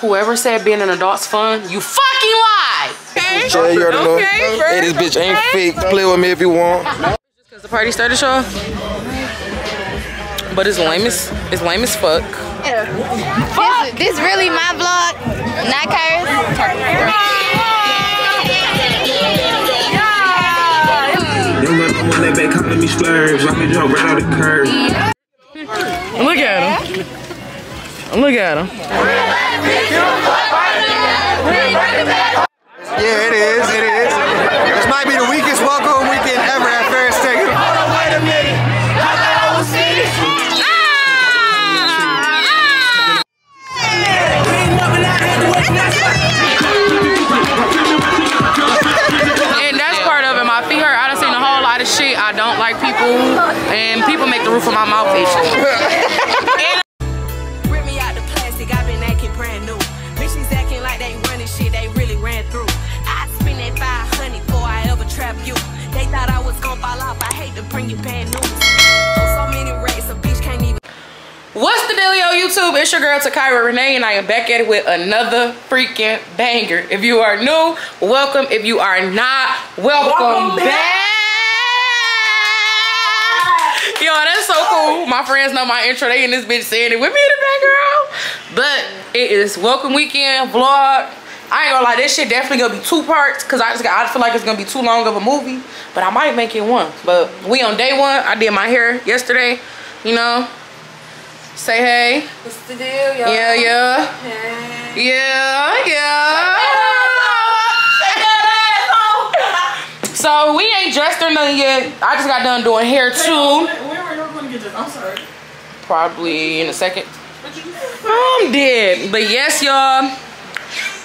Whoever said being an adult's fun, you fucking lie. Okay. Yeah, you already know. Okay, Hey, this bitch ain't fake. Play with me if you want. Just Cause the party started, y'all. But it's lame as it's lame as fuck. Yeah. This, this really my vlog, not Kyra's. Them run on one leg back, calling me splurge. Rock me jump right out the curb. Look at him. Look at him. Yeah, it is. It is. This might be the weakest welcome weekend ever at Ferris Stadium. Ah! And that's part of it. My feet hurt. I done seen a whole lot of shit. I don't like people, and people make the roof of my mouth itch. To bring you bad news. So many a bitch can't even. What's the dealio, YouTube? It's your girl Takira Renae, and I am back at it with another freaking banger. If you are new, welcome. If you are not, welcome, back. Yo, that's so cool. My friends know my intro. They in this bitch saying it with me in the background. But it is welcome weekend vlog. I ain't gonna lie, this shit definitely gonna be two parts because I just got, I feel like it's gonna be too long of a movie. But I might make it one. But we on day one. I did my hair yesterday. You know, Say hey. What's the deal, y'all? Yeah, yeah. Hey. Yeah, yeah. So we ain't dressed or nothing yet. I just got done doing hair too. Where were you going to get this? I'm sorry. Probably in a second. I'm dead. But yes, y'all.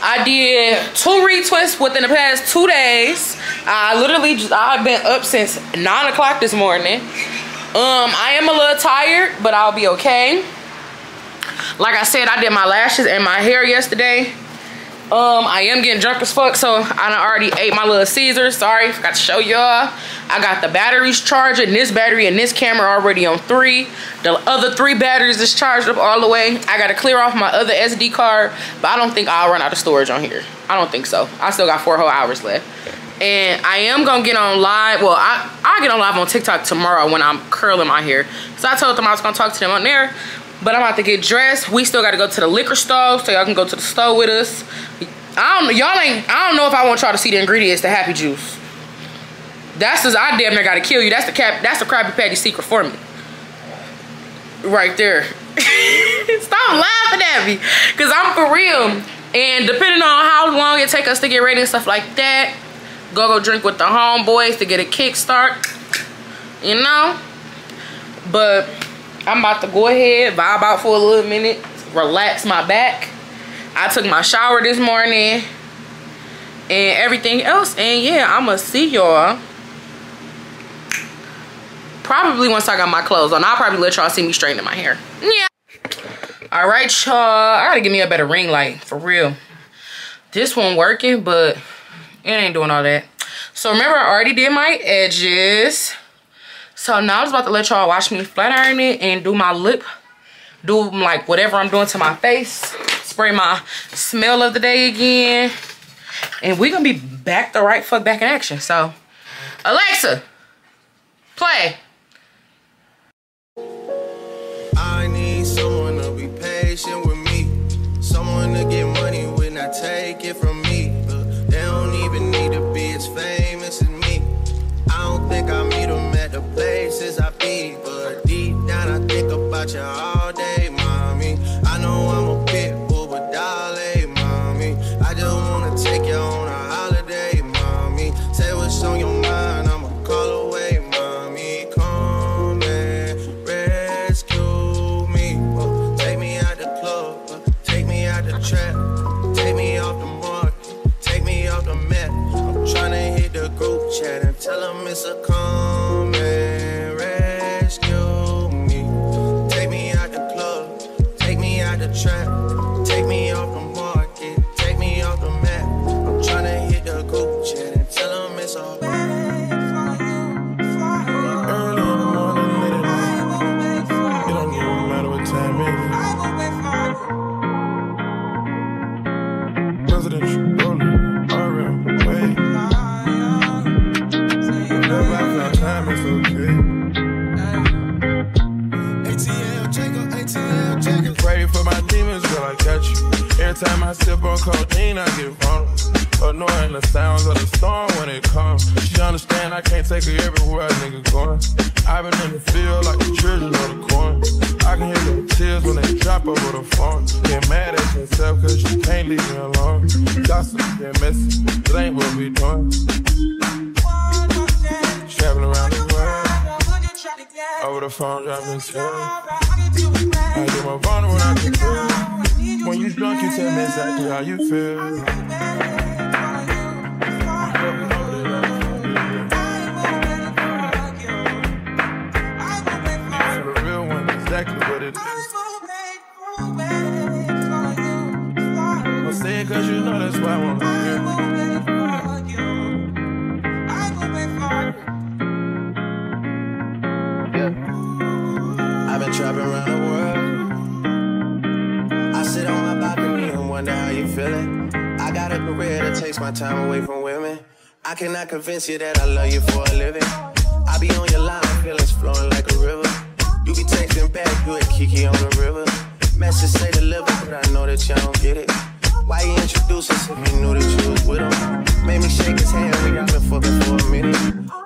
I did two retwists within the past two days. I literally just, I've been up since nine o'clock this morning. Um, I am a little tired, but I'll be okay. Like I said, I did my lashes and my hair yesterday. Um, I am getting drunk as fuck, so I already ate my little Caesar. Sorry, forgot to show y'all. I got the batteries charging. This battery and this camera already on three. The other three batteries is charged up all the way. I gotta clear off my other SD card, but I don't think I'll run out of storage on here. I don't think so. I still got four whole hours left. And I am gonna get on live. Well, I I'll get on live on TikTok tomorrow when I'm curling my hair. So I told them I was gonna talk to them on there. But I'm about to get dressed. We still gotta go to the liquor store, so y'all can go to the store with us. I don't y'all ain't. I don't know if I want y'all to see the ingredients to Happy Juice. That's just I damn near gotta kill you. That's the cap. That's the Krabby Patty secret for me. Right there. Stop laughing at me, cause I'm for real. And depending on how long it take us to get ready and stuff like that, go go drink with the homeboys to get a kickstart. You know. But I'm about to go ahead, vibe out for a little minute, relax my back. I took my shower this morning and everything else. And yeah, I'ma see y'all. Probably once I got my clothes on. I'll probably let y'all see me straightening my hair. Yeah. All right, y'all. I gotta give me a better ring light, for real. This one working, but it ain't doing all that. So remember, I already did my edges. So now I'm just about to let y'all watch me flat iron it and do my lip. Do like whatever I'm doing to my face. Spray my smell of the day again. And we're gonna be back the right fuck back in action. So, Alexa, play. I need someone to be patient with me. Someone to get money when I take it from me. They don't even need to be as famous as me. I don't think I meet at the places I've been, But deep down, I think about you all got you. Every time I sip on codeine, I get vulnerable. Annoying the sounds of the storm when it comes. She understand I can't take her everywhere a nigga going. I've been in the field like the children of the corn. I can hear the tears when they drop over the phone. Get mad at yourself cause you can't leave me alone. Gossip, get messy, it ain't what we doing. Traveling around the world. Over the phone, dropping tears. I get more vulnerable when I can feel. When you're drunk, you tell me exactly how you feel. You I hear. I've been trapping around you feeling. I got a career that takes my time away from women. I cannot convince you that I love you for a living. I be on your line, feelings flowing like a river. You be texting back, you at Kiki on the river. Message say deliver, but I know that y'all don't get it. Why you introduce us if you knew that you was with him? Made me shake his hand, we got been fucking for a minute.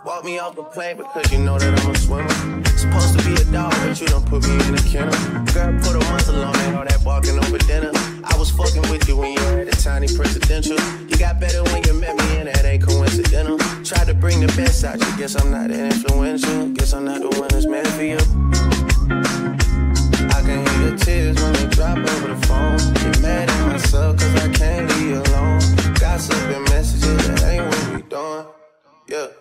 Walk me off the plane because you know that I'm a swimmer. Supposed to be a dog, but you don't put me in a kennel. Girl, put a muzzle on and all that barking over dinner. I was fucking with you when you had a tiny presidential. You got better when you met me, and that ain't coincidental. Tried to bring the best out you, guess I'm not that influential. Guess I'm not the one that's meant for you. I can hear your tears when they drop over the phone. Get mad at myself cause I can't leave you alone. Gossiping messages, that ain't what we doing. Yeah.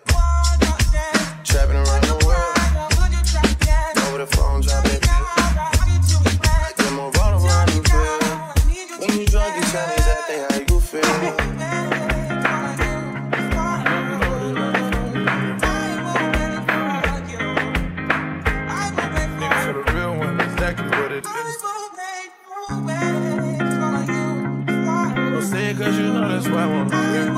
I wanna hear.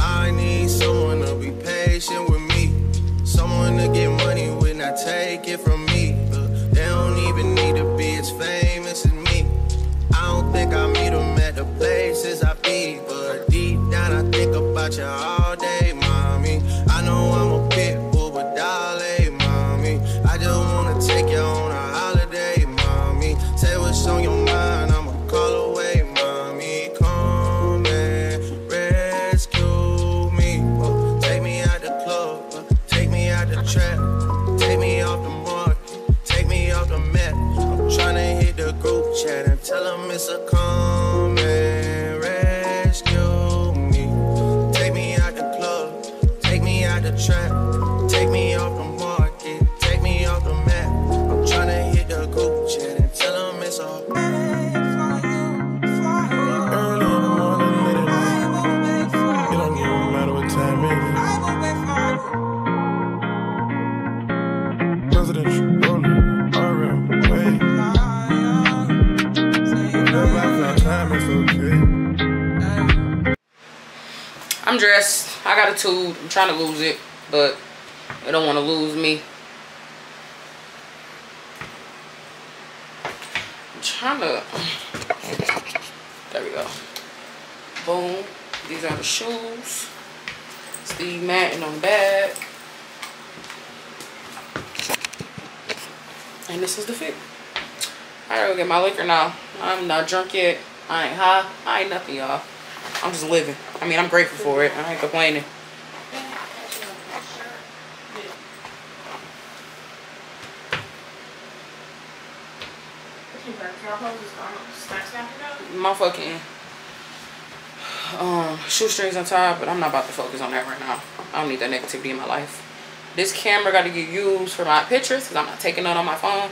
I need someone to be patient with me. Someone to get money when I take it from me. They don't even need to be as famous as me. I don't think I meet them at the places I be. But deep down, I think about you I'm dressed. I got a tube. I'm trying to lose it, but I don't want to lose me. I'm trying to. There we go. Boom. These are the shoes. Steve Madden on the back. And this is the fit. I gotta go get my liquor now. I'm not drunk yet. I ain't high. I ain't nothing, y'all. I'm just living. I mean, I'm grateful for it. I ain't complaining. My fucking um, shoestrings on top, but I'm not about to focus on that right now. I don't need that negativity in my life. This camera got to get used for my pictures because I'm not taking none on my phone.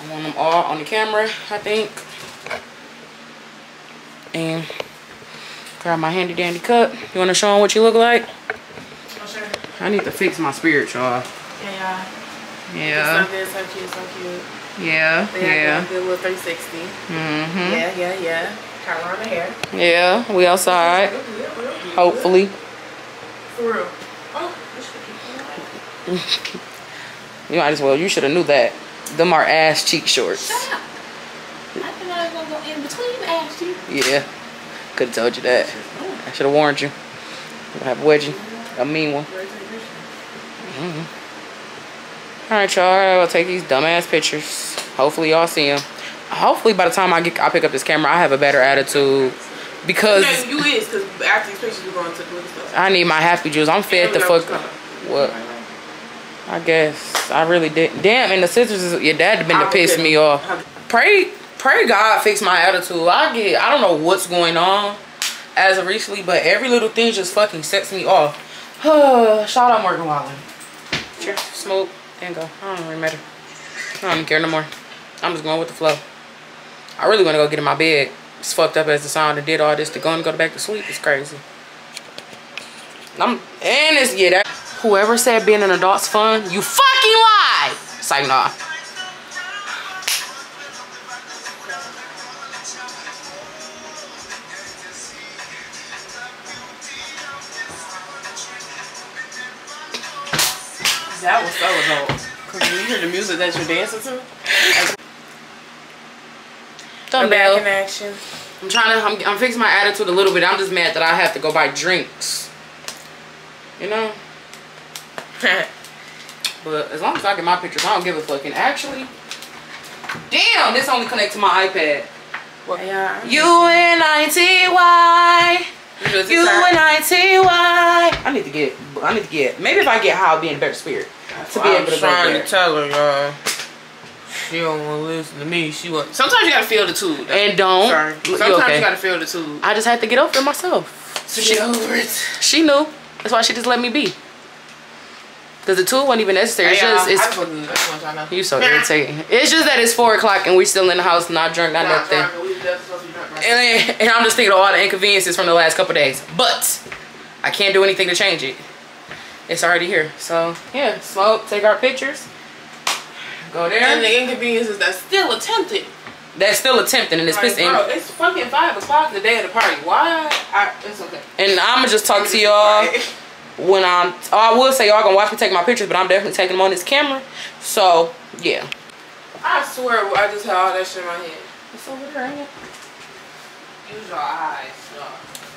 I want them all on the camera, I think. And grab my handy dandy cup. You want to show them what you look like? I need to fix my spirit, y'all. Yeah, Yeah, So good, so cute, so cute. yeah, They yeah. a good little 360. Mm-hmm. Yeah, yeah, yeah. Color on the hair. Yeah, we outside. Hopefully. For real. Oh, this should keep You might as well. You should have knew that. Them are ass cheek shorts. Shut up. I think I was gonna go in between ass cheeks. Yeah. Could have told you that. I should have warned you. I have a wedgie. A mean one. Mm-hmm. Alright, y'all. I'll take these dumbass pictures. Hopefully y'all see them. Hopefully by the time I get I pick up this camera, I have a better attitude. Because Yeah, you is, because after these pictures, we're going to do stuff. I need my happy juice. I'm fed the fuck. What? I guess. I really did. Damn, and the scissors is your dad been to piss me off. Pray, pray God fix my attitude. I get, I don't know what's going on as of recently, but every little thing just fucking sets me off. Shout out Morgan Wallen. Sure, smoke, and go. I don't really matter. I don't even care no more. I'm just going with the flow. I really want to go get in my bed. It's fucked up as the sound and did all this to go and go back to sleep. It's crazy. I'm and it's yeah that whoever said being an adult's fun, you fucking lie. It's like nah. That was so adult. Because you hear the music that you're dancing to, Thumbnail. back in action. I'm trying to I'm, I'm fixing my attitude a little bit. I'm just mad that I have to go buy drinks. You know? But as long as I get my pictures, I don't give a fuck. And actually, damn, this only connects to my iPad. Yeah. U-N-I-T-Y. You know, it's need to get, I need to get, maybe if I get how I'll be in better spirit. To be I able to was trying to tell her, y'all. She don't want to listen to me. She want. Sometimes you gotta feel the tube. And don't. Sorry. You Sometimes okay. you gotta feel the tube. I just had to get over it myself. To get over it. She knew. That's why she just let me be. Cause the tool wasn't even necessary. It's Hey, just y'all, I it's just want to that's one time you so irritating. It's just that it's four o'clock and we still in the house, not drunk, not nothing. And, and I'm just thinking of all the inconveniences from the last couple days. But I can't do anything to change it. It's already here. So yeah, smoke, take our pictures. Go there. And the inconveniences that's still attempted. That's still attempting and it's Like, pissing. bro, it's fucking five o'clock the day of the party. Why? I, it's okay. And I'ma just talk to y'all when I'm. Oh, I will say y'all gonna watch me take my pictures, but I'm definitely taking them on this camera. So yeah. I swear, I just had all that shit in my head. It's over there, ain't it? Use your eyes, y'all.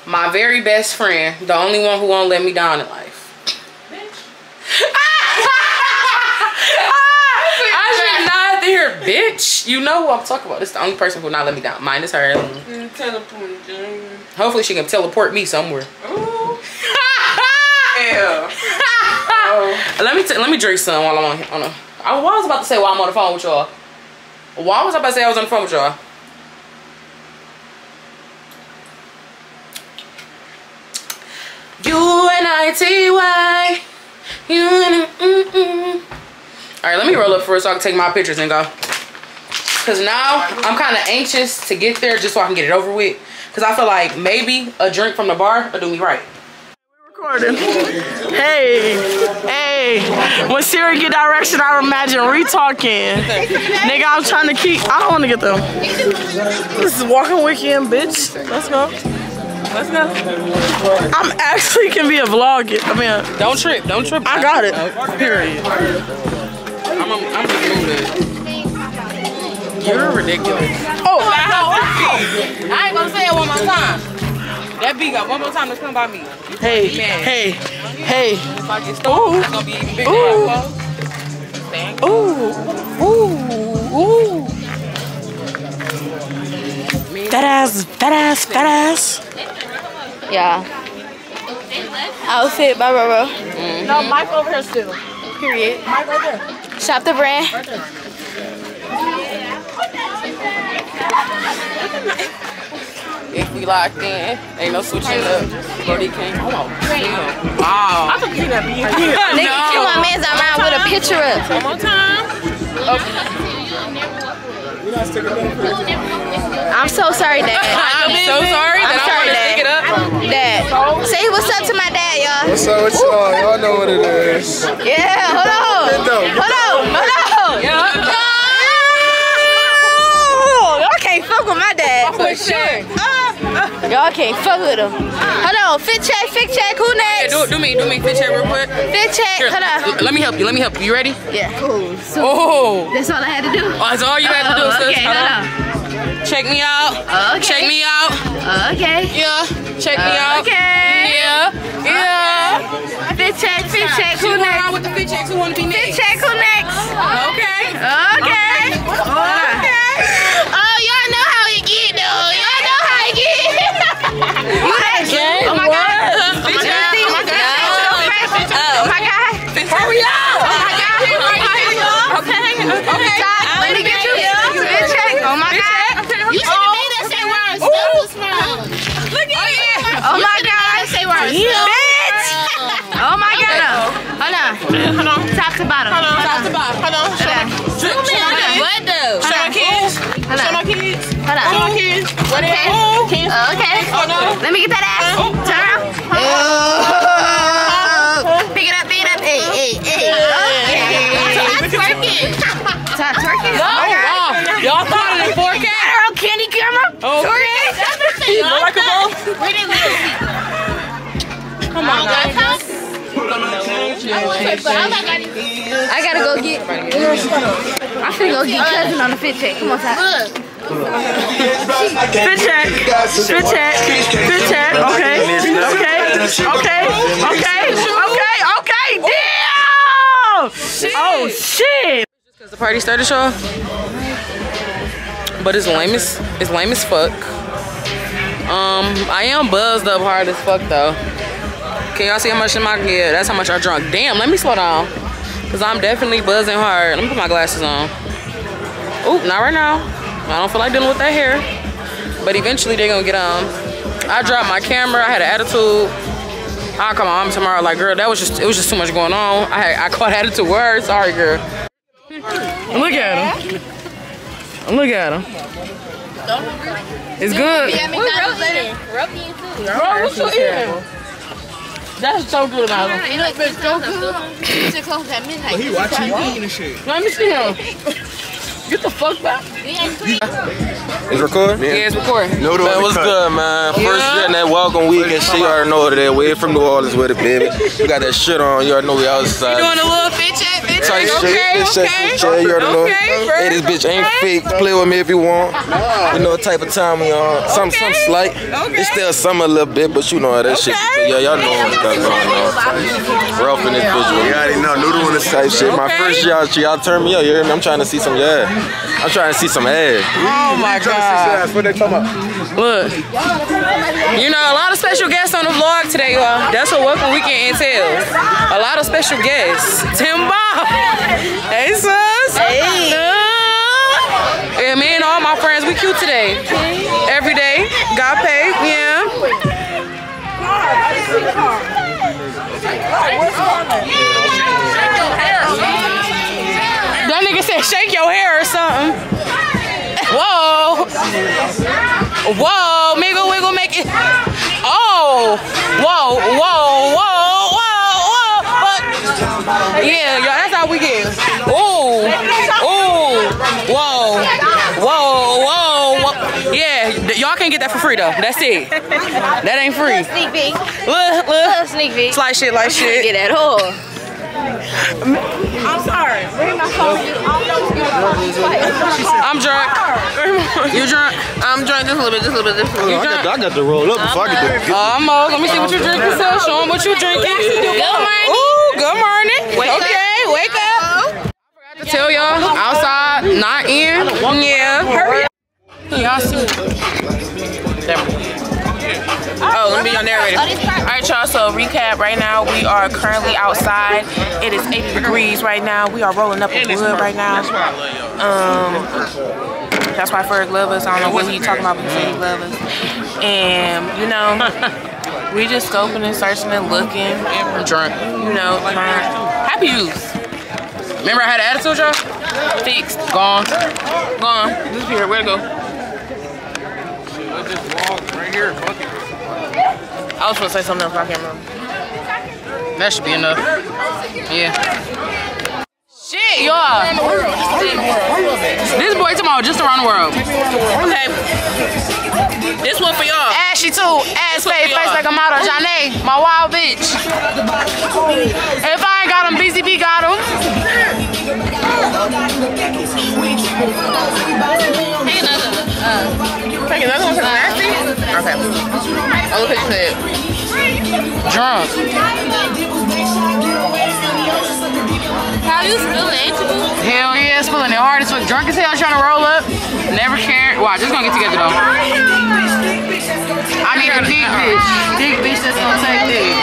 My very best friend, the only one who won't let me down in life. I should not have to hear, bitch. You know who I'm talking about. This is the only person who will not let me down. Mine is her. Hopefully she can teleport me somewhere. Let me t- let me drink some while I'm on. on a, I was about to say while I'm on the phone with y'all. Why was I about to say I was on the phone with y'all? U N I T Y. U N mm mm. All right, let me roll up first so I can take my pictures and go. Cause now I'm kind of anxious to get there just so I can get it over with. Cause I feel like maybe a drink from the bar will do me right. recording. Hey, hey. When Siri get direction, I imagine re-talking. Nigga, I'm trying to keep. I don't want to get them. This is walking weekend, bitch. Let's go. Let's go. I'm actually can be a vlogger. I mean, Don't trip. Don't trip. I got it. Period. I'm, I'm just moving. You're ridiculous. Oh, I ain't gonna say it one more time. That beat got one more time to come by me. hey, hey, hey. If I get stoned, it's gonna be even bigger. Ooh. Thank Ooh, ooh, ooh. That ass, that ass, that ass. Yeah. Outfit by Roro. Mm-hmm. No, Mike over here still. Period. Mike right there. Shop the brand. If we locked in, ain't no switching up. Brody came. Oh, damn. Wow. Nigga, kill my man's around with a picture up. One more time. I'm so sorry, Dad. I'm so sorry I'm that I sorry, want it up. Dad. Say what's up to my dad, y'all. What's up with y'all? Y'all know what it is. Yeah, hold on. Hold on, hold on. Oh, Y'all can't fuck with my dad for sure. Uh, uh, y'all can't fuck with him. Hold on, fit check, fit check. Who Yeah, next? do, do me, do me. Fit check real quick. Fit check. Here, Hold on. let me help you. Let me help you. You ready? Yeah. Cool. So Oh, that's all I had to do. oh that's all you had to do, Oh, sis. okay, Hold hold on. Check me out. Oh, okay. Check me out. Okay. Yeah. Check me oh, out. Okay. Yeah. Yeah. Fit check, fit check. Who Who next? next? with the fit checks? Who want to be Fit check. Who Let me get that ass. Oh. Turn around. Oh. Pick it up, pick it up. Hey, hey, hey. Okay. Top twerking. Top twerking. Oh wow. Y'all caught it in 4K. Got her on candy camera. Okay. Twerking. You like a bro? Where they live? Come on, guys. I gotta go get. I finna go get cousin on the fit check. Come on, Ty. Fit check. Fit check. Fit check. Okay. Okay. Okay. Okay. Okay. Okay. Damn. Oh shit. Cause the party started, y'all. But it's lame as it's lame as fuck. Um, I am buzzed up hard as fuck though. Can y'all see how much in my yeah? That's how much I drunk. Damn, let me slow down. Cause I'm definitely buzzing hard. Let me put my glasses on. Oop, not right now. I don't feel like dealing with that hair. But eventually they're gonna get on. I dropped my camera. I had an attitude. I'll come on tomorrow. Like, girl, that was just it was just too much going on. I had, I caught attitude words. Sorry, girl. Look at him. Look at him. It's good. Bro, what's your ear? That's so good, Malcolm. You know, it's so good. It's close at midnight. He watching you eating and shit. Let me see him. Get the fuck back. It's recording? Yeah, it's recording. Noodle Man, what's good, man? First Yeah. getting that welcome week and shit. You already know that. We're from New Orleans with it, baby. We got that shit on. You already know we outside. You Doing a little fit check, fit Type check. shit. Okay, This shit, okay. this shit, you already know. Okay, Hey, this bitch ain't fake. Play with me if you want. You know what type of time we on. Some, some slight. It's still summer a little bit, but you know how that shit. Yeah, y'all know what we got going on. Rough in this bitch. You already know. Noodle in the Type shit. My first y'all, y'all turn me up. You hear me? I'm trying to see some yeah. I'm trying to see some ass. Oh my god. What they talking about? Look. You know, a lot of special guests on the vlog today, y'all. That's what Welcome Weekend entails. A lot of special guests. Tim Bob. Hey, sus. Hey. Yeah, me and all my friends, we cute today. Every day. Got paid, yeah. That nigga said shake your hair or something. Whoa. Whoa, wiggle, wiggle, make it. Oh, whoa, whoa, whoa, whoa, whoa. What? Yeah, y'all, that's how we get. Ooh, ooh, whoa, whoa, whoa, whoa. Yeah, y'all can't get that for free though. That's it. That ain't free. Sneak peek. Look, look. Sneak peek. It's like shit, like shit. Get at all. I'm sorry. I'm drunk. You drunk? I'm drunk just a little bit, just a little bit, just a little You bit. drunk? I got to roll up before I get the. Uh, Mo, let me see what you drinking, sis. Show them what you drinking. Good morning. Ooh, good morning. Wake okay, wake up. I forgot to tell y'all, outside, not in. Yeah, hurry up. Y'all see. Oh, let me be your narrator. All right, y'all. So recap. Right now, we are currently outside. It is 80 degrees right now. We are rolling up a wood right now. Um, that's why Ferg love us. I don't know what he talking about, but he said he love us. And you know, we just scoping and searching and looking. I'm drunk. You know, trying. Happy youth. Remember I had an attitude, y'all? Fixed. Gone. Gone. Disappeared. Where to go? I was gonna say something else, but I can't remember. That should be enough. Yeah. Yeah. This boy tomorrow just around the world. Okay. This one for y'all. Ashy too. Ass face, face like a model. Janae, my wild bitch. If I ain't got him, BCB got him. Take another one for the nasty? Okay. Oh, look what you said. Drunk. How you spilling? Hell yeah, it's feeling it hard as fuck. Drunk as hell trying to roll up. Never cared. Wow, just gonna get together though. I need a dick bitch. Dick bitch that's gonna take dick.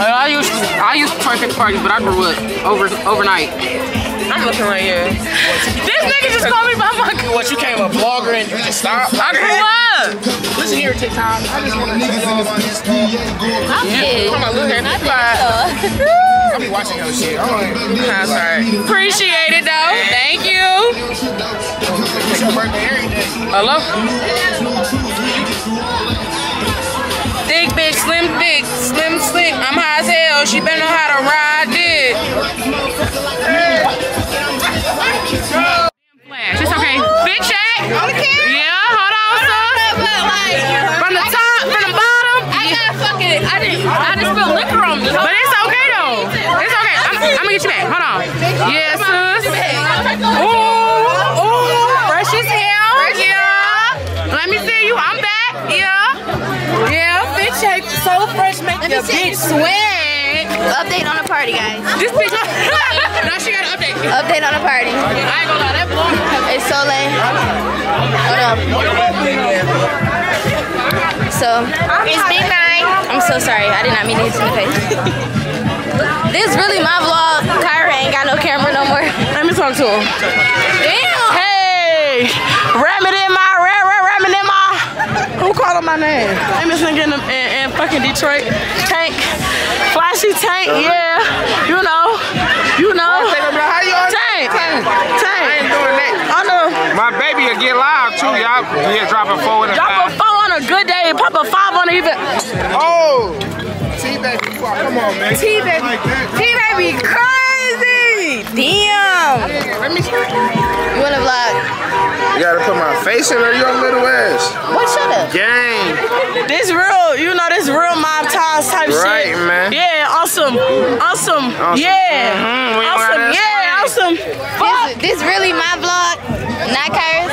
I used to, I used to try to parties, but I grew up over overnight. I'm looking right here. This nigga just called me by my. What you came a vlogger and you just stopped? I grew up. Listen here, TikTok. I just want to niggas in this I'm dead. Come on, look here. Not Bye. that. I be watching your shit. I'm like, sorry. Appreciate it though. Thank you. it's your birthday every day. Hello. Thick bitch, slim thick, slim slick. I'm high as hell. She better know how to ride dick. Flash. It's okay. Fit check. Yeah, hold on, son. From the top, from the bottom. I got fucking. I didn't. I just spilled liquor on me. But it's okay though. It's okay. I'm, I'm gonna get you back. Hold on. Yeah, sis. Ooh, ooh, fresh as hell. Yeah. Let me see you. I'm back. Yeah. Yeah, fit check. So fresh, make your bitch swag. Update on the party, guys. This bitch. now she got an update. Update on the party. I ain't gonna lie, that blonde. It's so late. Hold up. So it's big nine. I'm so sorry. I did not mean to hit you in the face. this is really my vlog. Kyra ain't got no camera no more. Let me talk to him. Damn. Hey, ram it in my, ram, ram, ram it in my. Who called my name? This nigga in, in, in fucking Detroit. Tank. Flashy Tank, yeah. You know. You know. How you on Tank. Tank. I ain't doing that. I know. My baby will get live too, y'all. Yeah, dropping four in the Drop a four on a good day, pop a five on a even. Oh! T-Baby, come on, man. T-Baby. T-Baby crazy. Damn. Let me see. You wanna vlog? You gotta put my face in there, you little ass. What? Shut up. Gang. This real, you know, this real mob ties type Right, shit. man. Yeah, awesome. Awesome. Yeah. Mhm, we Awesome. gotta Yeah, awesome. This, this really my vlog, not Kyra's.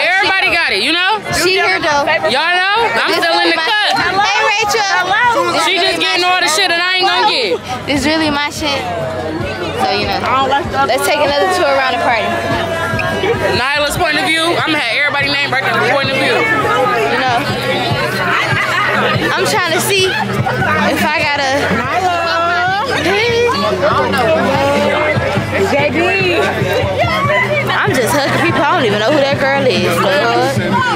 Everybody got it, you know? She here though. Y'all know? I'm This still in the my- cut. Hey Rachel. This She really just getting all the shit that I ain't gonna get. This really my shit. So you know. Let's take another tour around the party. Nyla's point of view, I'm gonna have everybody name right there point of view. You know. I'm trying to see if I gotta. JB. I'm just hugging people. I don't even know who that girl is. Lord.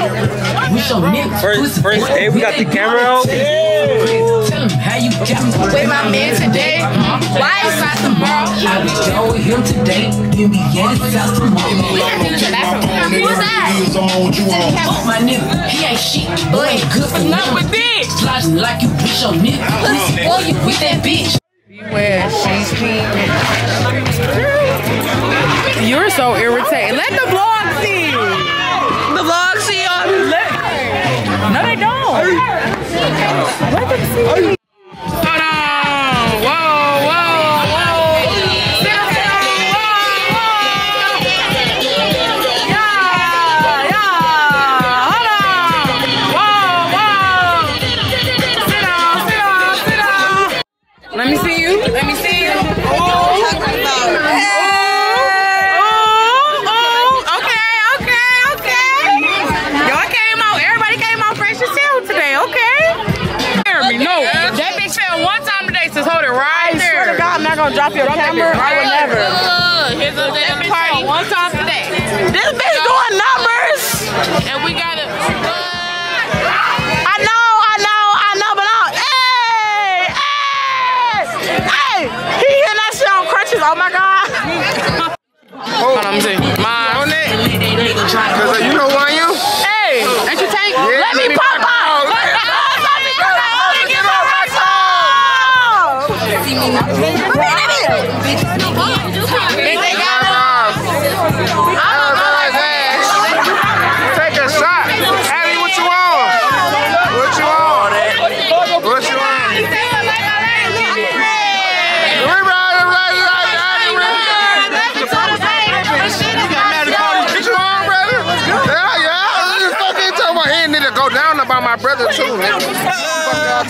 First, first, hey, we got the camera out. With my man today. Why is my tomorrow? Who's that? Oh, my nigga, he ain't shit. Boy, ain't good for nothing with bitch. Sliding like you push your nigga. Pussy boy, you with that bitch. You're so irritating. Let the vlog see. The vlog see y'all. No, they don't. Let them see. There. to God, I'm not gonna drop your camera. I would never. Look, here's a party. One time today. This bitch doing numbers. And we got it. I know, I know, I know, but hey, hey, hey, he hitting that shit on crutches. Oh my God. Hold on,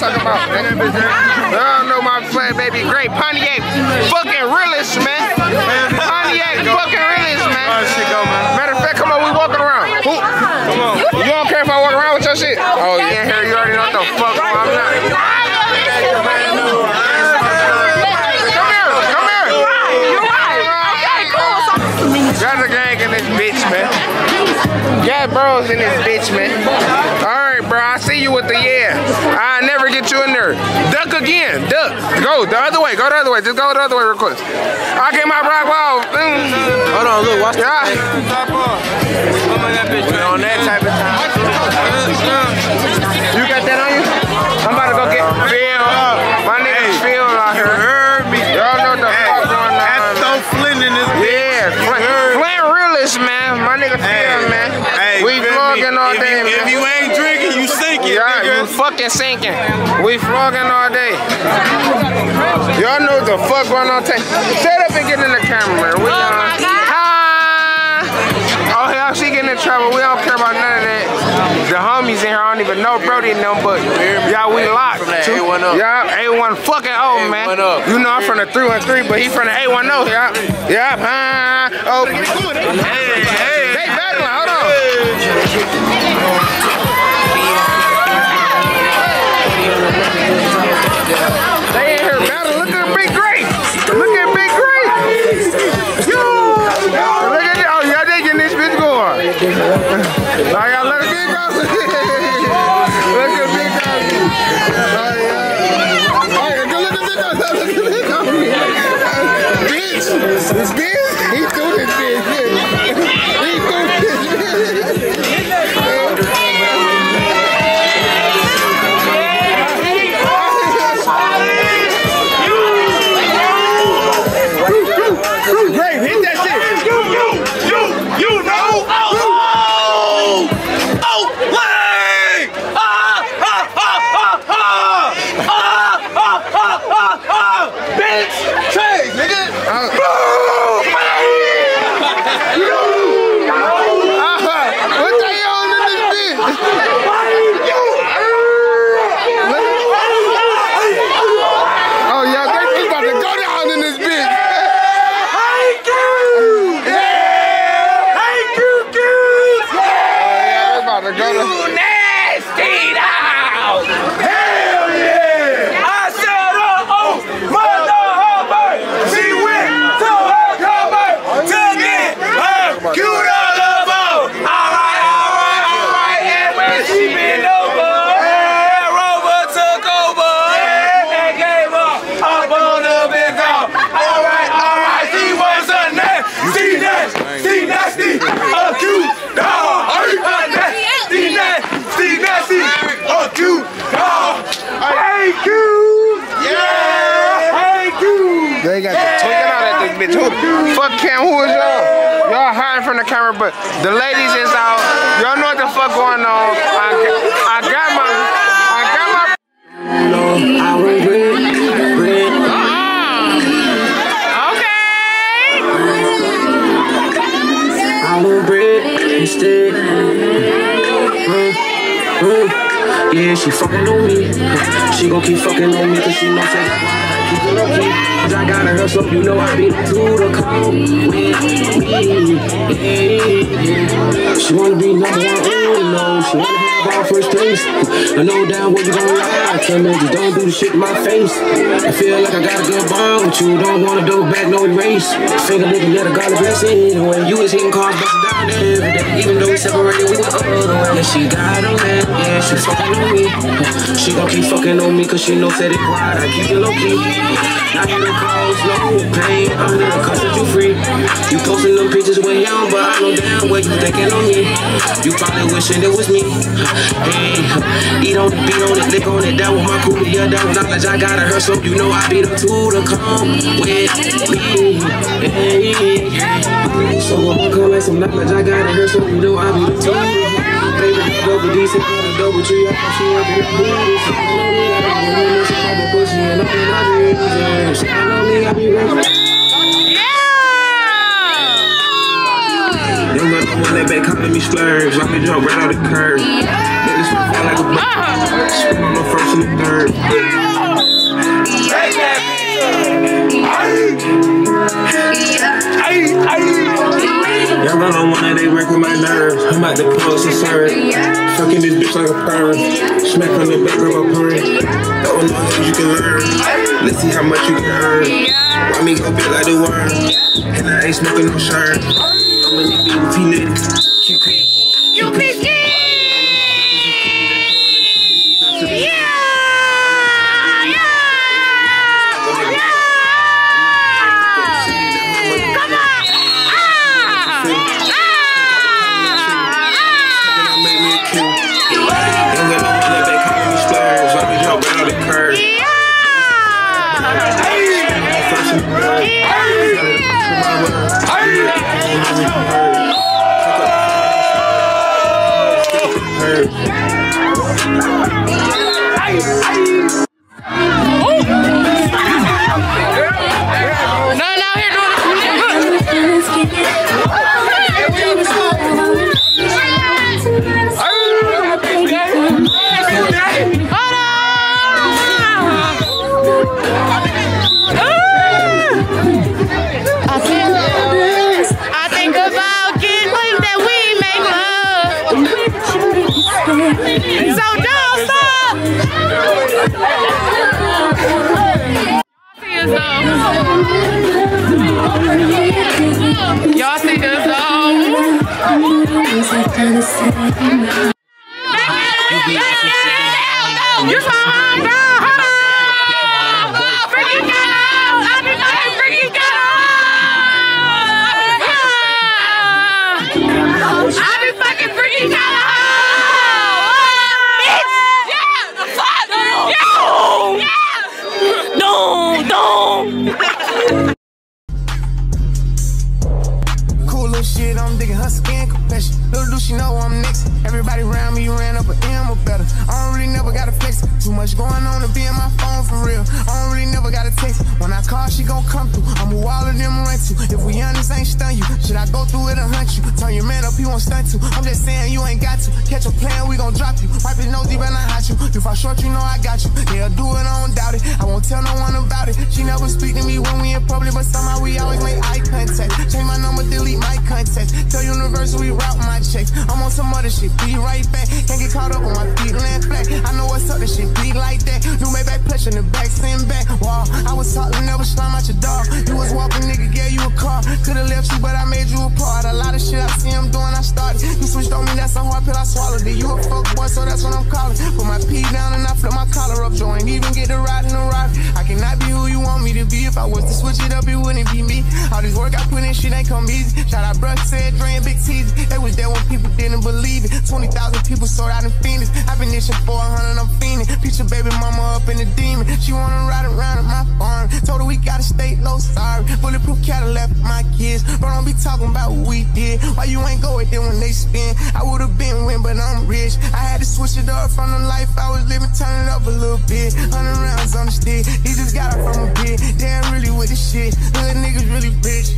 talking about, man? Y'all know my flat baby great. Pontiac fucking realist, man. Pontiac fucking realist, man. Matter of fact, come on, we walking around. Who? Come on. You don't care if I walk around with your shit? Oh, oh yeah, here, you already know what the fuck I'm not. Come here, come here. You're right. Okay, cool. Got the gang in this bitch, man. Got bros in this bitch, man. Get you in there. Duck again. Duck. Go the other way. Go the other way. Just go the other way real quick. I get my rock wall. Mm. Hold on, look, watch yeah. On that type of time. You got that on you? I'm about to go get Phil. My nigga Phil out here. Heard me. Y'all know the fuck going on. Throw Flint in this Yeah, Flint. Flint realist, man. My nigga Phil, man. we vlogging all day, man. If you ain't you sinking. Yeah, you fucking sinking. We vlogging all day. Y'all know what the fuck going on. Take, shut up and get in the camera, man. We, oh my God. Oh, hell, she getting in trouble. We don't care about none of that. The homies in here, I don't even know Brody and them, but y'all, we locked. Y'all, A1 fucking oh, O, man. You know I'm from the 313, but he from the A10, y'all. Yep, huh? Oh. Hey, hey. They battling, hold on. Vaya but the ladies is out. Y'all know what the fuck going on. I I uh, yeah, she fucking on me. She gon' keep fucking on me cause she knows that. Keep it low key. Cause I gotta hustle, you know I be to the yeah. She wanna be number one, oh no. She wanna first. I know down what you gon' lie. Tell me just don't do the shit in my face. I feel like I got a good bond with you. Don't wanna do back, no erase. Finger looking at a God blessing. When you was hitting cars, busting down every day. Even though we separated, we were other way. Yeah, she got a man, yeah, she fucking on me. She gon' keep fucking on me cause she knows that it quiet. I keep it low key. Not here to cause no pain. I'm cut set you free. You posting them pictures with him, but I know damn well you thinking on me. You probably wishing it was me. Hey, eat on it, beat on it, lick on it. That was my cool, yeah, that was knowledge. I gotta hurt so you know I beat up to come with me. Hey. So I'ma come like some knowledge. I gotta hurt so you know I up to the Baby, double D, sit down, double G. I thought she had to be this. I know I in this, I'm a pussy, and I'm in my dreams. She know me, I be ready. I'm on that back calling me splurge. Let me jump right out the curb. Make this one fall like a uh-huh. bird. Y'all run on one of they work with my nerves. I'm about to pull some serve. Fucking this bitch like a perm. Smack on the back of a perm. Don't know how you can learn. Let's see how much you can earn. Why me go big like the worm? And I ain't smoking no shirt. I'm in If I short, you know I got you. They'll do it, I don't doubt it. I won't tell no one about it. She never speak to me when we public, but somehow we always make eye contact. Change my number, delete my contacts. Tell Universal we route my checks. I'm on some other shit, be right back. Can't get caught up on my feet, land flat. I know what's up, this shit be like that. New Maybach plush in the back, send back. Wow, I was talking, never slime out your dog. You was walking, nigga, gave you a car. Could've left you, but I made you a part. A lot of shit I see him doing, I started. You switched on me, that's a hard pill, I swallowed it. You a fuck boy, so that's what I'm calling. Put my pee down and I flip my collar up. Join, even get the ride in the ride. I cannot be who you want me to be. If I was to switch it up, it wouldn't be me. All this work I put in, shit ain't come easy. Shout out, bruh, said, Dre Big T's. They was there when people didn't believe it. 20,000 people sold out in Phoenix. I've been itching for a hundred, I'm fiending. Picture baby mama up in the demon. She wanna ride around at my farm. Told her we gotta stay low, sorry. Bulletproof Cadillac for my kids. But don't be talking about what we did. Why you ain't go with them when they spin? I would've been win, but I'm rich. I had to switch it up from the life I was living, turn it up a little bit. Hundred rounds on the stick. He just got it from a bit. Damn, really with the shit. Hood niggas really rich.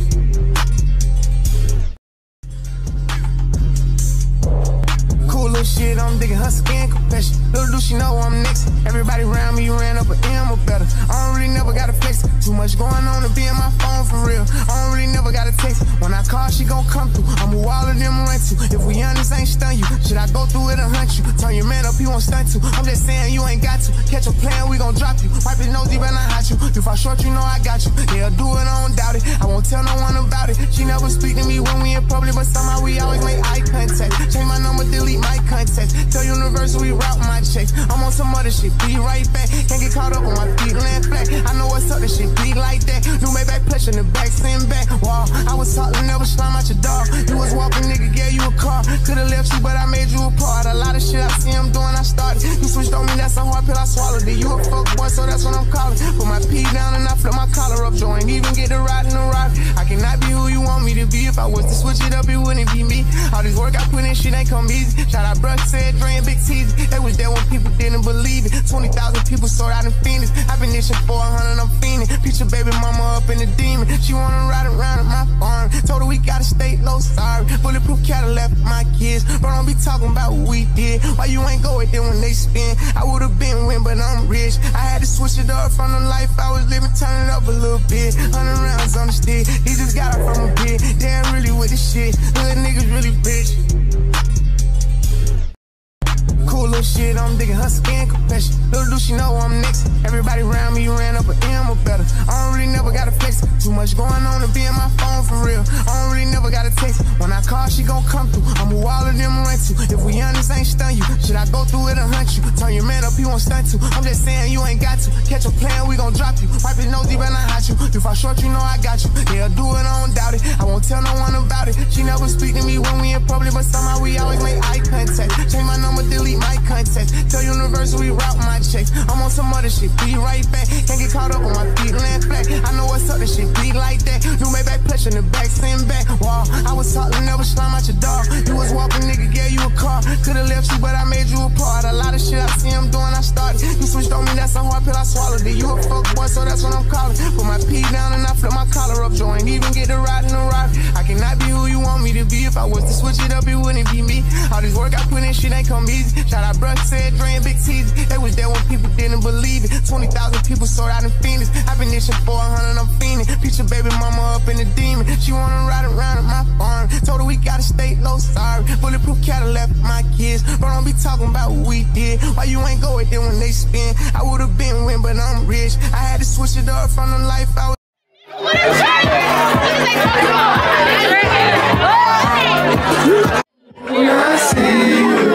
Cool little shit, I'm digging her skin confession. Little do she know I'm next. Everybody around me ran up an M or better. I don't really never got a flex. Too much going on to be in my phone for real. I don't really never got a text. When I call, she gon' come through. I'm who wall of them run to. If we honest, ain't stun you. Should I go through it and hunt you? Turn your man up, he won't stunt to. I'm just saying you ain't got to. Catch a plan, we gon' drop you. Wipe his nose, he better not hot you. If I short, you know I got you. They'll do it, I don't doubt it. I won't tell no one about it. She never speak to me when we in public, but somehow we always make eye contact. Change my number, delete my contacts. Tell universe we route my checks. I'm on some other shit, be right back. Can't get caught up on my feet, land flat. I know what's up, this shit be like that. New Maybach plush in the back, send back. Wow, I was talking, never slime out your dog. You was walking, nigga, gave you a car. Could've left you, but I made you a part. A lot of shit I see him doing, I started. You switched on me, that's a hard pill, I swallowed it. You a fuck boy, so that's what I'm calling. Put my pee down and I flip my collar up, join. Even get the ride in the ride. I cannot be who you want me to be. If I was to switch it up, it wouldn't be me. All this work I put in, shit ain't come easy. Shout out Bruh said, Dre and Big T's. They was there when people didn't believe it. 20,000 people sold out in Phoenix. I've been itching for a hundred, I'm fiending. Picture baby mama up in the demon. She wanna ride around at my farm. Told her we gotta stay low, sorry. Bulletproof Cadillac for my kids. Bro, don't be talking about what we did. Why you ain't go with them when they spin? I would've been win, but I'm rich. I had to switch it up from the life I was living, turn it up a little bit. Hundred rounds on the stick. He just got it from a pit. Damn, really with the shit. Hood niggas really rich. Cool little shit, I'm digging her skin confession. Little do she know I'm next. Everybody around me ran up an M or better. I don't really never got a flex. Too much going on to be in my phone for real. I don't really never got a text. When I call, she gon' come through. I'm a wall of them rent to. If we honest, ain't stun you. Should I go through it and hunt you? Turn your man up, he won't stunt to. I'm just saying you ain't got to. Catch a plan, we gon' drop you. Wipe his nose, he better not hot you. If I short, you know I got you. Yeah, do it, I don't doubt it. I won't tell no one about it. She never speak to me when we in public, but somehow we always make eye contact. Change my number, delete my contacts. Tell Universal we route my checks. I'm on some other shit, be right back. Can't get caught up on my feet, land flat. I know what's up, this shit be like that. You Maybach push in the back, send back. Wow, I was to never slime out your dog. You was walking, nigga, gave you a car. Could've left you, but I made you a part. A lot of shit I see him doing, I started. You switched on me, that's a hard pill, I swallowed it. You a fuck boy, so that's what I'm calling. Put my pee down and I flip my collar up, joint. Even get the ride in the ride. I cannot be who you want me to be. If I was to switch it up, it wouldn't be me. All this work I put in, shit ain't come easy. Shout out Bruh said, Dre and Big They was there when people didn't believe it. 20,000 people sold out in Phoenix. I've been itching for a hundred, I'm fiending. Picture baby mama up in the demon. She wanna ride around my farm. Told her we gotta stay low, sorry. Bulletproof Cadillac for my kids. Bro, don't be talking about what we did. Why you ain't go with them when they spin? I would've been win, but I'm rich. I had to switch it up from the life I was. Yeah,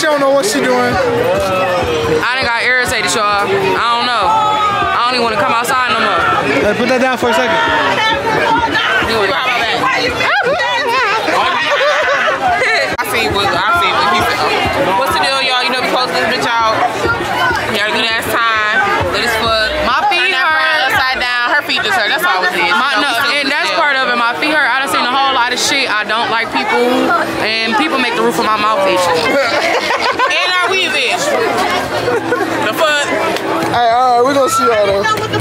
She don't know what she doing. I done got irritated, y'all. I don't know. I don't even want to come outside no more. Hey, put that down for a second. I see what I see what he said. What's the deal, y'all? You know, we close this bitch out. You had a good ass time. Lit as fuck. My feet hurt. fry upside down. Her feet just hurt. That's all it is. My, You no, know, we still and that's part of it. My feet hurt. I done seen a whole lot of shit. I don't like people, and people make the roof of my mouth itch. And our weave itch. The fuck? Hey, all right, we gonna see y'all though.